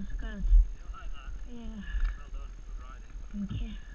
Oh, was good. Yeah. Okay.